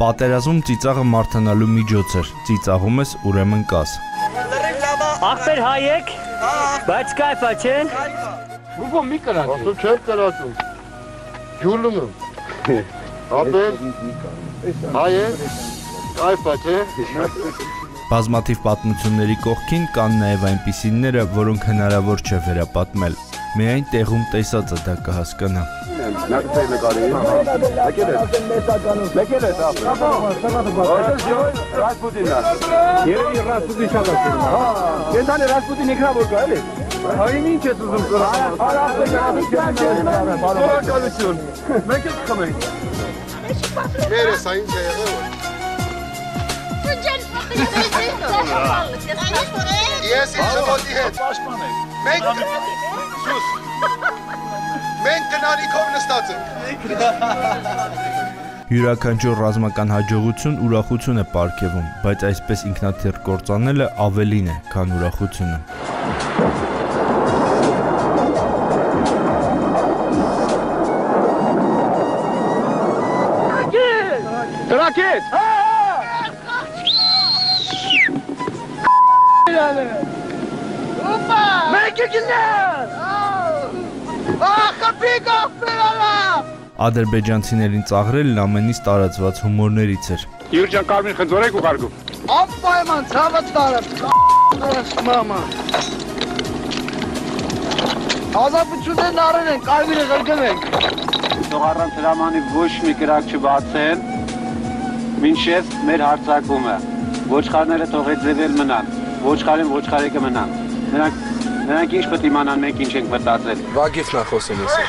Պատերազմում ծիծաղը մարթանալու միջոց էր։ Ծիծաղում ես, ուրեմն կաս։ Ախպեր հայեք, բայց կայֆա չեն։ Ո՞վ մի կրած։ Ասում չեմ կրածում։ Ջուլում եմ։ Ապեր։ Հայ է։ Այփա չէ։ Բազմաթիվ պատմությունների կողքին կան նաև այնպիսիները, որոնք հնարավոր չէ վերապատմել։ Միայն տեղում տեսածը դա կհասկանա։ Նկատի նկարի։ Եկել է։ Եկել է դա։ Ռասպուտինա։ Երևի Ռասպուտին շալաշին։ Հա։ Կենտանի Ռասպուտին ինքնա որ գա էլի։ Այն ինչ է ուզում Բարակալություն։ Մենք էլ կխմենք։ Մերը սա ինչ է եղել։ Ես իմ ժողովրդի հետ։ Մենք Սուս։ Մենք տնանիքով նստած ենք։ Յուրաքանչյուր ռազմական հաջողություն ուրախություն է ապարգևում, բայց այսպես ինքնաթիռ կործանելը ավելին է, քան ուրախությունը։ Տրակեց։ Մենք գնալ։ Ախպիկ ախպերալա։ Ադրբեջանցիներին ծաղրելն ամենից տարածված հումորներից էր։ Յուր ջան կարմիր խնձորեք ու գարգու։ Անպայման ցավը տարը։ Մամա։ Ազատություններն արել են, կարմիրը ղրգվենք։ թող առանց հրամանի ոչ մի կրակ չբացեն մինչև մեր հարցակումը ոչխարները թող հետզևել մնան ոչխարին ոչխարեկը մնան նրանք նրանք ինչ պետք իմանան մենք ինչ ենք մտածել Վագիֆն է խոսում էսի։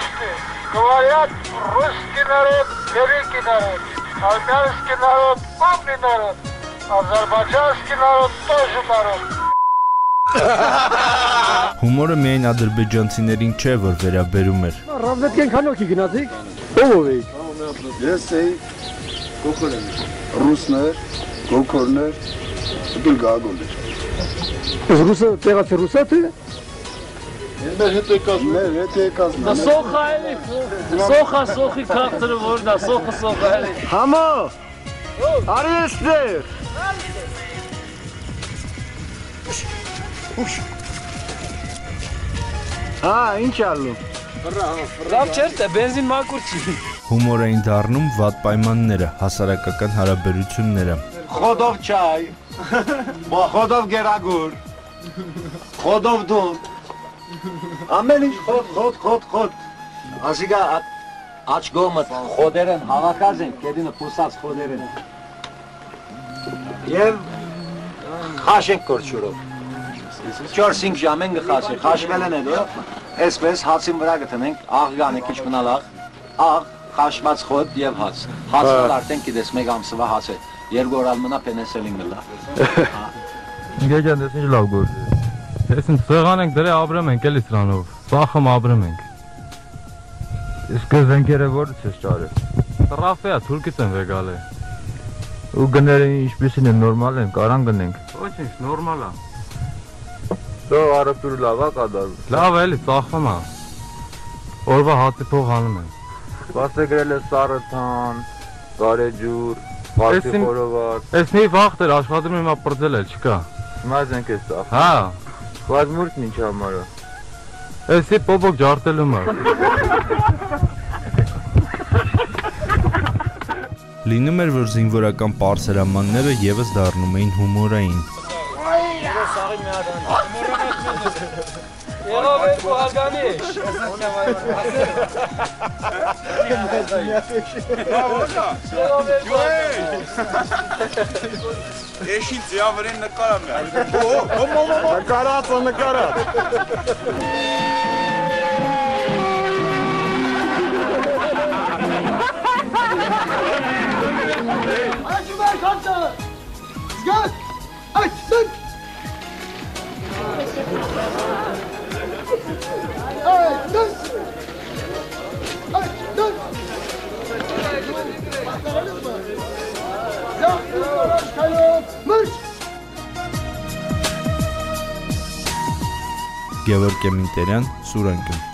Говорят, русский народ великий народ, армянский народ умный народ, азербайджанский народ тоже народ. Հումորը միայն ադրբեջանցիներին չէ, որ վերաբերում էր։ Ռազմետկեն քանոքի գնացիք։ Ո՞վ եք։ Ես էի գոքորն ռուսներ, գոքորներ, դու գագոներ։ Ռուսը տեղացի ռուսա թե։ Մեր հետ եկած մեր հետ եկած Սոխա էլի, սոխա սոխի քաղցրը որն է, սոխը սոխա էլի։ Համո։ Արի էստեղ։ Հա, ինչ ալու։ Լավ չէր, թե բենզին մակուր չի։ Հումոր էին դառնում վատ պայմանները, հասարակական հարաբերությունները։ խոդով չայ խոդով գերագուր խոդով դուն ամեն ինչ խոդ խոդ խոդ խոդ ասիգա աչ գոմը խոդերեն հավաքած են կեդինը փուսած խոդերեն եւ խաշենք կորչուրով 4-5 ժամ են գխասի խաշվել են հետո այսպես հացին վրա գտնենք աղգանը քիչ մնալ աղ աղ խաշված խոդ եւ հաց հացը արդեն գիտես մեկ ամսվա հաց է երկու օր ալ մնա պենեսելին գլա Գեջան դες ինչ լավ գործ է։ Ես ինձ սեղան ենք դրե ապրեմ ենք էլի սրանով։ Սախում ապրեմ ենք։ Իսկ զենքերը որից ես ճարել։ Տրաֆեա թուրքից են վեգալ է։ Ու գները ինչպեսին են նորմալ են, կարան գնենք։ Ոչինչ, նորմալ է։ Դո արաբտուրը լավ է կադար։ Լավ է էլի, ծախվում է։ Օրվա հացի փող հանում են։ Բացը գրել է սարըթան, գարեջուր, Վարդի խորոված։ Ես մի վախտ էր աշխատում հիմա բրձել էլ չկա։ Հիմա զենք է սա։ Հա, Բայց մուրտն ինչ համար է։ էսի պոպոկ ջարտելում է։ Լինում էր, որ զինվորական պարսերամանները եւս դառնում էին հումորային։ Եղավ երկու հարգանիշ։ Էշին ձիավրին նկարամ է։ Նկարած ու նկարած։ Գևորգ Էմինտերյան, Սուրանկյուն։